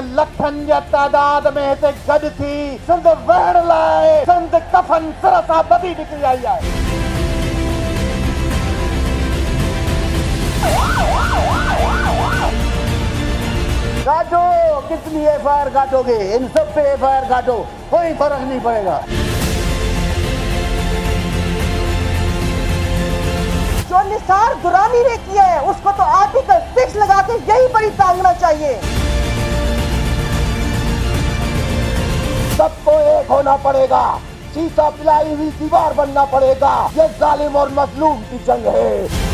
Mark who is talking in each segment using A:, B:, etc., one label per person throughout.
A: लखनि तादाद में हिते गॾु थी, सिंध वेहण लाइ सिंध कफन सिर सां ॿधी निकिरी आई आहे
B: काटो कितनी एफ़ आई आर काटोगे इन सब पे एफ़ आई आर काटो कोई फ़र्क नहीं पड़ेगा।
C: जो निसार दुरानी ने किया है, उसको तो आर्टिकल सिक्स लगा के यही पर ही टांगना चाहिए।
A: होना पड़ेगा। शीशा पिलाई हुई दीवार बनना पड़ेगा। ये जालिम और मजलूम की जंग है।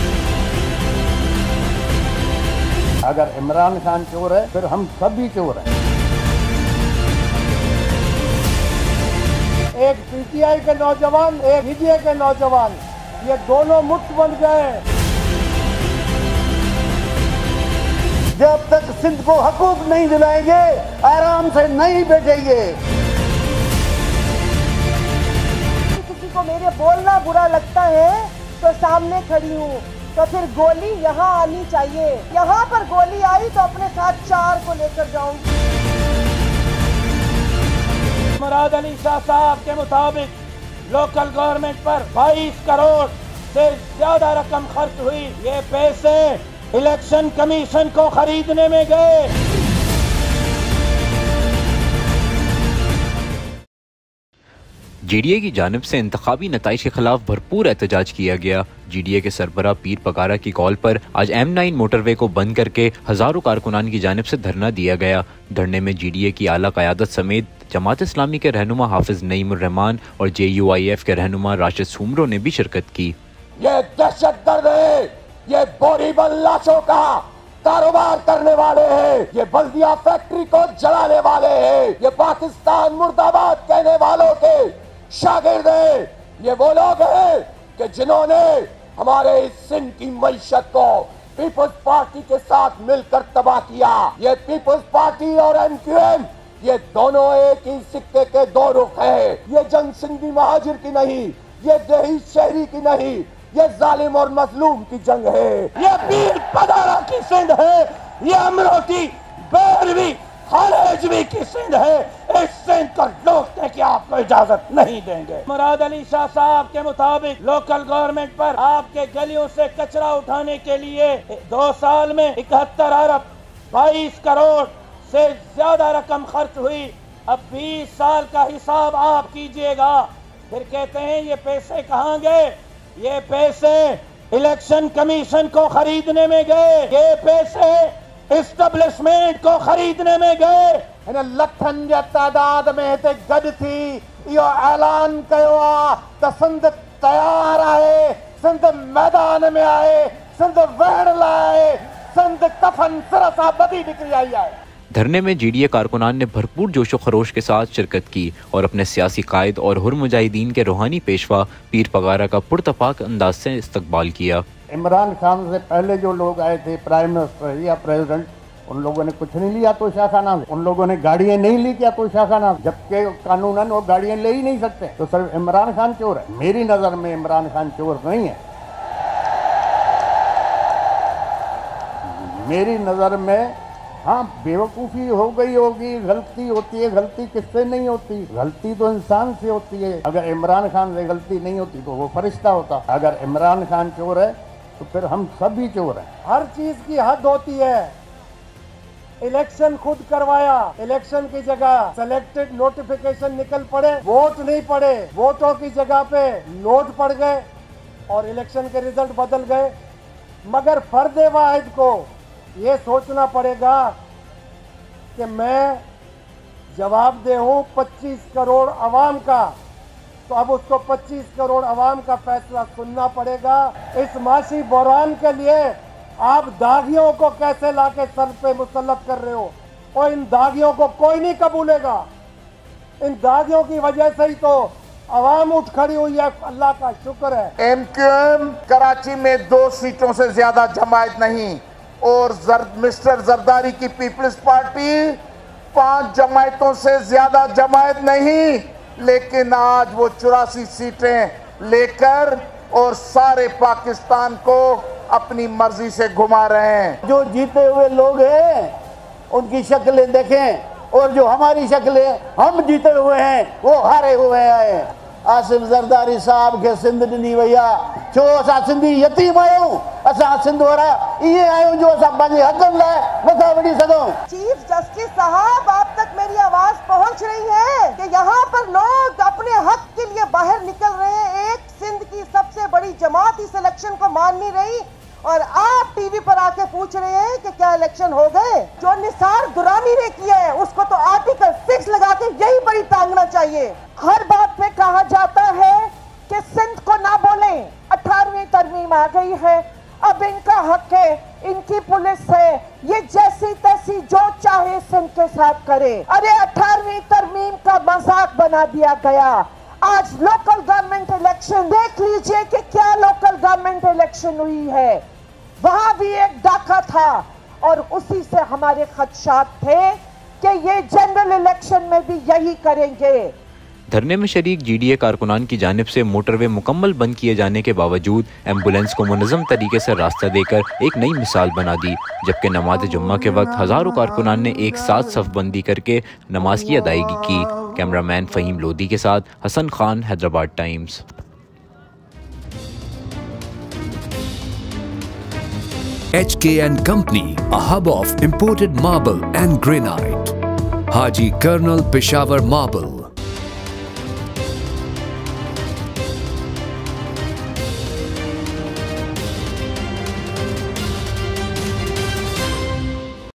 B: अगर इमरान खान चोर है, फिर हम सभी चोर हैं।
A: एक पीटीआई के नौजवान, एक बीजे के नौजवान, ये दोनों मुक्त बन गए।
B: जब तक सिंध को हकूक नहीं दिलाएँगे, आराम से नहीं बैठेंगे
C: मेरे बोलना बुरा लगता है तो सामने खड़ी हूँ। तो फिर गोली यहाँ आनी चाहिए। यहाँ पर गोली आई तो अपने साथ चार को लेकर जाऊँगी
A: मुराद अली शाह साहब के मुताबिक लोकल गवर्नमेंट पर 22 करोड़ से ज़्यादा रकम खर्च हुई। ये पैसे इलेक्शन कमीशन को खरीदने में गए।
D: जीडीए की जानब से इंतबी नतज के खिलाफ भरपूर एहतजाज किया गया। जी डी ए के सरबरा पीर पकारा की कॉल पर आज एम नाइन मोटरवे को बंद करके हज़ारों कारकुनान की जानब से धरना दिया गया। धरने में जी डी ए की आला क्यादत समेत जमात इस्लामी के रहनुमा हाफिज नईमान और जे यू आई एफ़ के रहनुमा राशिद सुमरों ने भी शिरकत की।
A: ये दहशत गर्द है। ये बोरी लाशों का कारोबार करने वाले हैं। ये बल्दिया फैक्ट्री को जलाने वाले हैं। ये पाकिस्तान मुर्दाबाद कहने वालों शागिर्द हैं ये वो लोग हैं कि जिन्होंने हमारे सिंध की मीशत को पीपल्स पार्टी के साथ मिलकर तबाह किया। ये पीपल्स पार्टी और एमक्यूएम ये दोनों एक ही सिक्के के दो रुख है। ये जंग सिंधी महाजिर की नहीं, ये देही शहरी की नहीं, ये जालिम और मजलूम की जंग है। ये पीर पदारा की सिंध है, ये अमरोटी बैरवी हरेजवी की सिंध है। इस सिंध को लूटने की आपको इजाज़त नहीं देंगे। मुराद अली शाह साहब के मुताबिक लोकल गवर्नमेंट पर आपके गलियों से कचरा उठाने के लिए दो साल में इकहत्तर अरब, बाईस करोड़ से ज़्यादा रकम खर्च हुई। अब बीस साल का हिसाब आप कीजिएगा। फिर कहते हैं, ये पैसे कहाँ गए? ये पैसे इलेक्शन कमीशन को खरीदने में गए। ये पैसे इस्टेब्लिशमेंट को खरीदने में गए। हिन लखनि जे तादाद में हिते गॾु थी। इहो ऐलान कयो आहे त सिंध तयार आहे सिंध मैदान में आहे सिंध वेहण लाइ सिंध कफन सिर सां ॿधी निकिरी आई आहे
D: धरने में जी डी ए कारकुनान ने भरपूर जोशो खरोश के साथ शिरकत की और अपने सियासी कायद और हुर मुजाहिदीन के रूहानी पेशवा पीर पगारा का पुरतफाक अंदाज से इस्तकबाल किया।
B: इमरान खान से पहले जो लोग आए थे प्राइम मिनिस्टर या प्रेसिडेंट उन लोगों ने कुछ नहीं लिया तो शाखाना उन लोगों ने गाड़ियाँ नहीं ली क्या तो शाखाना जबकि कानूनन वो गाड़ियाँ ले ही नहीं सकते। तो सिर्फ़ इमरान खान चोर है। मेरी नज़र में इमरान खान चोर नहीं है। मेरी नज़र में हाँ बेवकूफ़ी हो गई होगी, गलती होती है, गलती किससे नहीं होती? गलती तो इंसान से होती है। अगर इमरान खान से गलती नहीं होती तो वो फरिश्ता होता। अगर इमरान खान चोर है तो फिर हम सभी चोर हैं।
A: हर चीज़ की हद होती है। इलेक्शन खुद करवाया, इलेक्शन की जगह सिलेक्टेड नोटिफिकेशन निकल पड़े वोट नहीं पड़े। वोटों की जगह पे नोट पड़ गए और इलेक्शन के रिज़ल्ट बदल गए। मगर फर्द वाहिद को ये सोचना पड़ेगा कि मैं जवाब दे हूँ 25 करोड़ आवाम का। तो अब उसको 25 करोड़ अवाम का फैसला सुनना पड़ेगा। इस मासी बहरान के लिए आप दागियों को कैसे लाके सर पे मुसलत कर रहे हो? और इन दागियों को कोई नहीं कबूलेगा। इन दागियों की वजह से ही तो अवाम उठ खड़ी हुई है। अल्लाह का शुक्र है।
E: एम क्यू एम कराची में दो सीटों से ज़्यादा जमायत नहीं और जर, मिस्टर जरदारी की पीपल्स पार्टी पाँच जमायतों से ज़्यादा जमायत नहीं। लेकिन आज वो चौरासी सीटें लेकर और सारे पाकिस्तान को अपनी मर्ज़ी से घुमा रहे हैं।
B: जो जीते हुए लोग हैं
F: उनकी शक्लें देखें और जो हमारी शक्लें हम जीते हुए हैं वो हारे हुए हैं। आसिम जरदारी साहब के सिंध ॾिनी वई आहे छो असां सिंधी यतीम आहियूं असां सिंध वारा आहियूं जो असां पंहिंजे हक़नि लाइ नथा विढ़ी सघूं।
C: चीफ जस्टिस साहब आप तक मेरी आवाज़ पहुँच रही है कि यहाँ पर लोग अपने हक के लिए बाहर निकल रहे हैं एक सिंध की सबसे बड़ी जमात इस इलेक्शन को मान नहीं रही और आप टीवी पर आके पूछ रहे हैं कि क्या इलेक्शन हो गए? जो निसार दुरानी ने किया है, उसको तो आर्टिकल सिक्स लगा के यही बड़ी टांगना चाहिए। हर बात में कहा जाता है कि सिंध को ना बोले। अठारहवीं तरमीम आ गई है। अब इनका हक है, इनकी पुलिस है। ये जैसी तैसी जो चाहे सिंध के साथ करे। अरे अठारहवीं तरमीम का मज़ाक बना दिया गया। आज लोकल गवर्नमेंट इलेक्शन देख लीजिए कि क्या गवर्नमेंट इलेक्शन हुई है। वहाँ भी एक डाका था और उसी से हमारे खदशात थे कि ये जनरल इलेक्शन में भी यही करेंगे।
D: धरने में शरीक जीडीए कारकुनान की जानब से मोटरवे मुकम्मल बंद किए जाने के बावजूद एंबुलेंस को मुनज़म तरीके से रास्ता देकर एक नई मिसाल बना दी, जबकि नमाज़ जुम्मा के वक्त हज़ारों कारकुनान ने एक साथ सफबंदी करके नमाज़ की अदायगी की। कैमरामैन फ़हीम लोधी के साथ Hasan Khan, Hyderabad Times.
G: HK and Company, a hub of imported marble and granite. Haji Colonel Peshawar Marble,